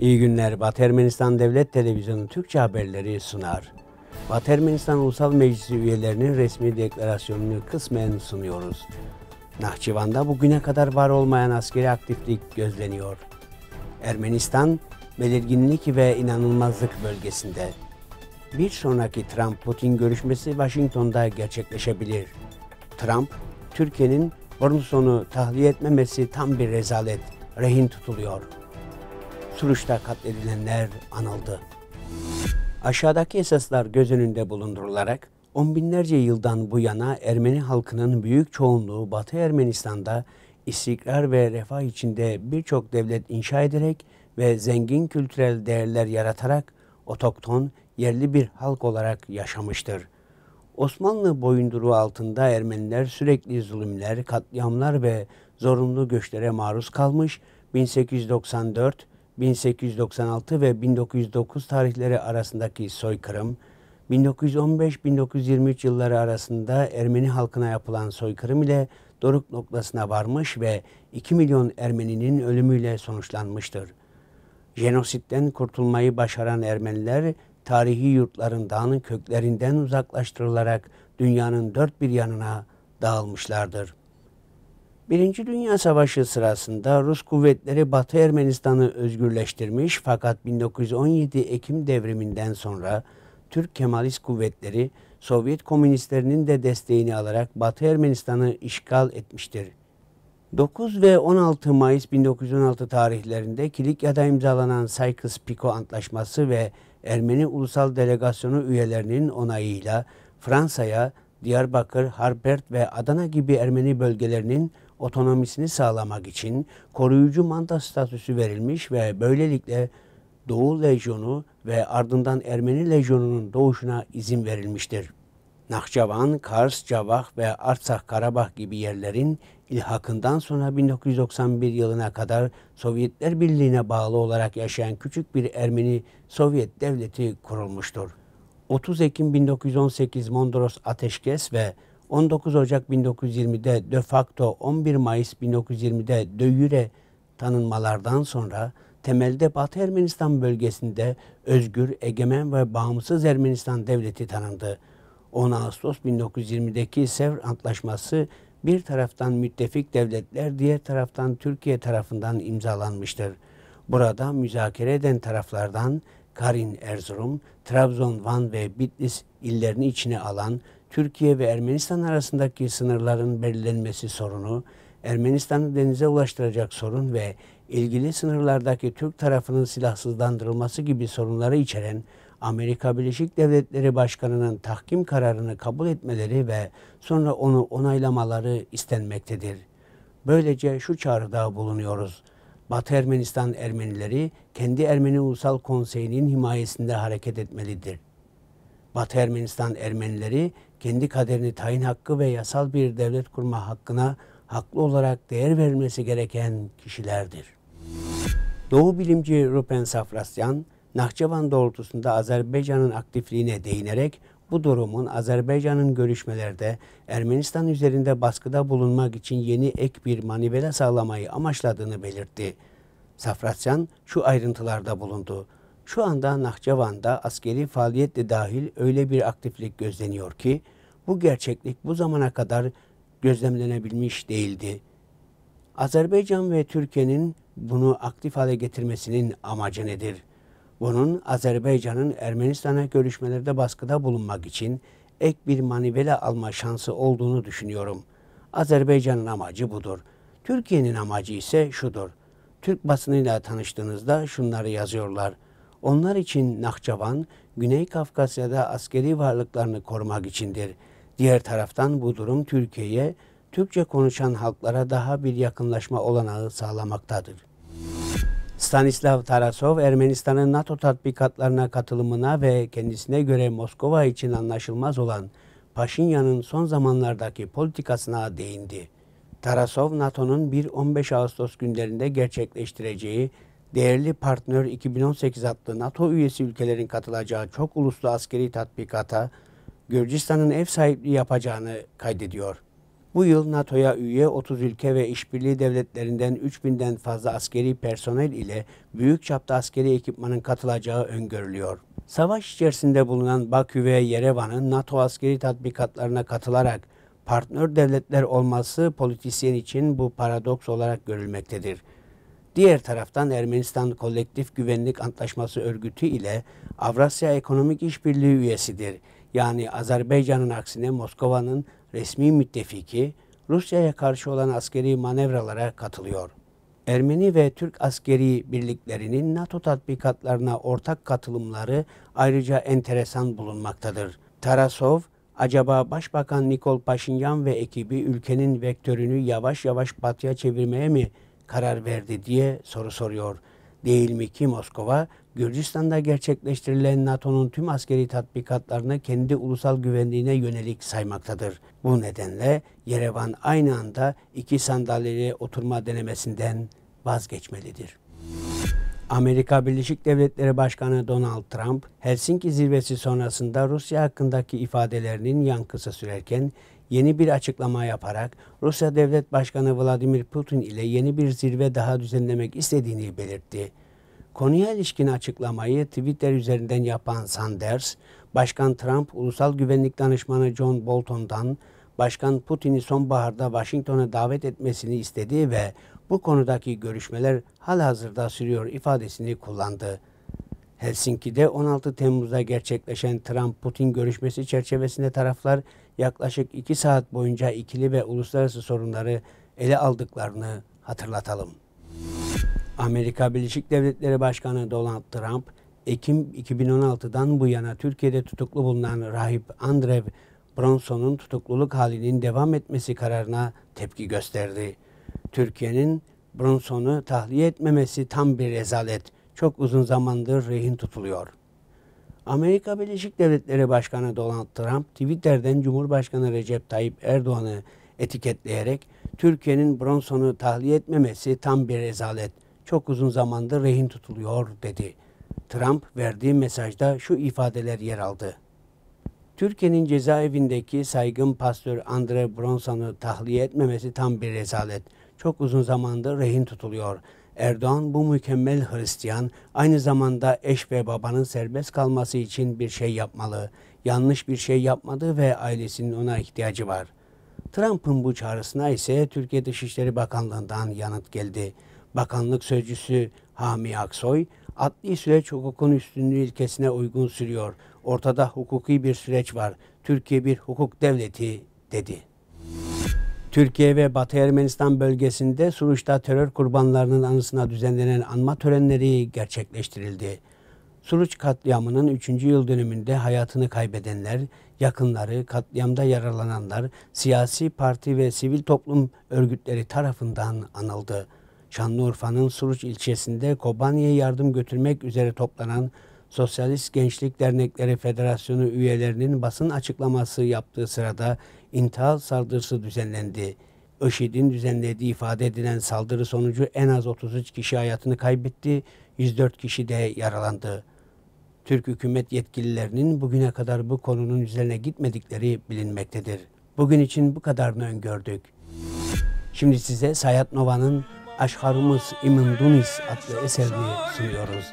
İyi günler. Batı Ermenistan Devlet Televizyonu Türkçe haberleri sunar. Batı Ermenistan Ulusal Meclisi üyelerinin resmi deklarasyonunu kısmen sunuyoruz. Nahçıvan'da bugüne kadar var olmayan askeri aktiflik gözleniyor. Ermenistan, belirginlik ve inanılmazlık bölgesinde. Bir sonraki Trump-Putin görüşmesi Washington'da gerçekleşebilir. Trump, Türkiye'nin Bornuson'u tahliye etmemesi tam bir rezalet, rehin tutuluyor. Suruç'ta katledilenler anıldı. Aşağıdaki esaslar göz önünde bulundurularak on binlerce yıldan bu yana Ermeni halkının büyük çoğunluğu Batı Ermenistan'da istikrar ve refah içinde birçok devlet inşa ederek ve zengin kültürel değerler yaratarak otokton, yerli bir halk olarak yaşamıştır. Osmanlı boyunduruğu altında Ermeniler sürekli zulümler, katliamlar ve zorunlu göçlere maruz kalmış, 1894, 1896 ve 1909 tarihleri arasındaki soykırım, 1915-1923 yılları arasında Ermeni halkına yapılan soykırım ile doruk noktasına varmış ve 2 milyon Ermeninin ölümüyle sonuçlanmıştır. Jenositten kurtulmayı başaran Ermeniler tarihi yurtlarından köklerinden uzaklaştırılarak dünyanın dört bir yanına dağılmışlardır. Birinci Dünya Savaşı sırasında Rus kuvvetleri Batı Ermenistan'ı özgürleştirmiş fakat 1917 Ekim devriminden sonra Türk Kemalist kuvvetleri Sovyet komünistlerinin de desteğini alarak Batı Ermenistan'ı işgal etmiştir. 9 ve 16 Mayıs 1916 tarihlerinde Kilikya'da imzalanan Sykes-Picot Antlaşması ve Ermeni Ulusal Delegasyonu üyelerinin onayıyla Fransa'ya Diyarbakır, Harbert ve Adana gibi Ermeni bölgelerinin otonomisini sağlamak için koruyucu manda statüsü verilmiş ve böylelikle Doğu Lejyonu ve ardından Ermeni Lejyonu'nun doğuşuna izin verilmiştir. Nahçıvan, Kars, Cavak ve Artsakh Karabağ gibi yerlerin ilhakından sonra 1991 yılına kadar Sovyetler Birliği'ne bağlı olarak yaşayan küçük bir Ermeni Sovyet devleti kurulmuştur. 30 Ekim 1918 Mondros Ateşkes ve 19 Ocak 1920'de de facto 11 Mayıs 1920'de de jure tanınmalardan sonra temelde Batı Ermenistan bölgesinde özgür, egemen ve bağımsız Ermenistan devleti tanındı. 10 Ağustos 1920'deki Sevr Antlaşması bir taraftan müttefik devletler, diğer taraftan Türkiye tarafından imzalanmıştır. Burada müzakere eden taraflardan Karin Erzurum, Trabzon, Van ve Bitlis illerini içine alan Türkiye ve Ermenistan arasındaki sınırların belirlenmesi sorunu, Ermenistan'ı denize ulaştıracak sorun ve ilgili sınırlardaki Türk tarafının silahsızlandırılması gibi sorunları içeren Amerika Birleşik Devletleri Başkanı'nın tahkim kararını kabul etmeleri ve sonra onu onaylamaları istenmektedir. Böylece şu çağrıda bulunuyoruz. Batı Ermenistan Ermenileri kendi Ermeni Ulusal Konseyi'nin himayesinde hareket etmelidir. Batı Ermenistan Ermenileri kendi kaderini tayin hakkı ve yasal bir devlet kurma hakkına haklı olarak değer verilmesi gereken kişilerdir. Doğu bilimci Rupen Safrasyan, Nahçıvan doğrultusunda Azerbaycan'ın aktifliğine değinerek bu durumun Azerbaycan'ın görüşmelerde Ermenistan üzerinde baskıda bulunmak için yeni ek bir manivela sağlamayı amaçladığını belirtti. Safrasyan şu ayrıntılarda bulundu. Şu anda Nahçıvan'da askeri faaliyet de dahil öyle bir aktiflik gözleniyor ki bu gerçeklik bu zamana kadar gözlemlenebilmiş değildi. Azerbaycan ve Türkiye'nin bunu aktif hale getirmesinin amacı nedir? Bunun Azerbaycan'ın Ermenistan'a görüşmelerde baskıda bulunmak için ek bir manivela alma şansı olduğunu düşünüyorum. Azerbaycan'ın amacı budur. Türkiye'nin amacı ise şudur. Türk basınıyla tanıştığınızda şunları yazıyorlar. Onlar için Nahçıvan, Güney Kafkasya'da askeri varlıklarını korumak içindir. Diğer taraftan bu durum Türkiye'ye, Türkçe konuşan halklara daha bir yakınlaşma olanağı sağlamaktadır. Stanislav Tarasov, Ermenistan'ın NATO tatbikatlarına katılımına ve kendisine göre Moskova için anlaşılmaz olan Paşinyan'ın son zamanlardaki politikasına değindi. Tarasov, NATO'nun 1-15 Ağustos günlerinde gerçekleştireceği Değerli Partner 2018 adlı NATO üyesi ülkelerin katılacağı çok uluslu askeri tatbikata Gürcistan'ın ev sahipliği yapacağını kaydediyor. Bu yıl NATO'ya üye 30 ülke ve işbirliği devletlerinden 3000'den fazla askeri personel ile büyük çapta askeri ekipmanın katılacağı öngörülüyor. Savaş içerisinde bulunan Bakü ve Yerevan'ın NATO askeri tatbikatlarına katılarak partner devletler olması politisyen için bu paradoks olarak görülmektedir. Diğer taraftan Ermenistan Kolektif Güvenlik Antlaşması örgütü ile Avrasya Ekonomik İşbirliği üyesidir. Yani Azerbaycan'ın aksine Moskova'nın resmi müttefiki Rusya'ya karşı olan askeri manevralara katılıyor. Ermeni ve Türk askeri birliklerinin NATO tatbikatlarına ortak katılımları ayrıca enteresan bulunmaktadır. Tarasov, acaba Başbakan Nikol Paşinyan ve ekibi ülkenin vektörünü yavaş yavaş batıya çevirmeye mi karar verdi diye soru soruyor. Değil mi ki Moskova, Gürcistan'da gerçekleştirilen NATO'nun tüm askeri tatbikatlarını kendi ulusal güvenliğine yönelik saymaktadır. Bu nedenle Yerevan aynı anda iki sandalyeye oturma denemesinden vazgeçmelidir. Amerika Birleşik Devletleri Başkanı Donald Trump, Helsinki zirvesi sonrasında Rusya hakkındaki ifadelerinin yankısı sürerken yeni bir açıklama yaparak Rusya Devlet Başkanı Vladimir Putin ile yeni bir zirve daha düzenlemek istediğini belirtti. Konuya ilişkin açıklamayı Twitter üzerinden yapan Sanders, Başkan Trump, Ulusal Güvenlik Danışmanı John Bolton'dan Başkan Putin'i sonbaharda Washington'a davet etmesini istedi ve bu konudaki görüşmeler halihazırda sürüyor ifadesini kullandı. Helsinki'de 16 Temmuz'da gerçekleşen Trump-Putin görüşmesi çerçevesinde taraflar yaklaşık 2 saat boyunca ikili ve uluslararası sorunları ele aldıklarını hatırlatalım. Amerika Birleşik Devletleri Başkanı Donald Trump, Ekim 2016'dan bu yana Türkiye'de tutuklu bulunan rahip Andrew Bronson'un tutukluluk halinin devam etmesi kararına tepki gösterdi. Türkiye'nin Bronson'u tahliye etmemesi tam bir rezalet. Çok uzun zamandır rehin tutuluyor. Amerika Birleşik Devletleri Başkanı Donald Trump Twitter'den Cumhurbaşkanı Recep Tayyip Erdoğan'ı etiketleyerek Türkiye'nin Bronson'u tahliye etmemesi tam bir rezalet. Çok uzun zamandır rehin tutuluyor dedi. Trump verdiği mesajda şu ifadeler yer aldı. Türkiye'nin cezaevindeki saygın pastör Andre Bronson'u tahliye etmemesi tam bir rezalet. Çok uzun zamandır rehin tutuluyor. Erdoğan bu mükemmel Hristiyan aynı zamanda eş ve babanın serbest kalması için bir şey yapmalı. Yanlış bir şey yapmadı ve ailesinin ona ihtiyacı var. Trump'ın bu çağrısına ise Türkiye Dışişleri Bakanlığı'ndan yanıt geldi. Bakanlık sözcüsü Hami Aksoy, adli süreç hukukun üstünlüğü ilkesine uygun sürüyor. Ortada hukuki bir süreç var. Türkiye bir hukuk devleti dedi. Türkiye ve Batı Ermenistan bölgesinde Suruç'ta terör kurbanlarının anısına düzenlenen anma törenleri gerçekleştirildi. Suruç katliamının 3. yıl dönümünde hayatını kaybedenler, yakınları, katliamda yaralananlar, siyasi parti ve sivil toplum örgütleri tarafından anıldı. Şanlıurfa'nın Suruç ilçesinde Kobani'ye yardım götürmek üzere toplanan Sosyalist Gençlik Dernekleri Federasyonu üyelerinin basın açıklaması yaptığı sırada intihal saldırısı düzenlendi. IŞİD'in düzenlediği ifade edilen saldırı sonucu en az 33 kişi hayatını kaybetti, 104 kişi de yaralandı. Türk hükümet yetkililerinin bugüne kadar bu konunun üzerine gitmedikleri bilinmektedir. Bugün için bu kadarını öngördük. Şimdi size Sayat Nova'nın Aşharımız İmin Dunis adlı eserini sunuyoruz.